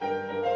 Bye.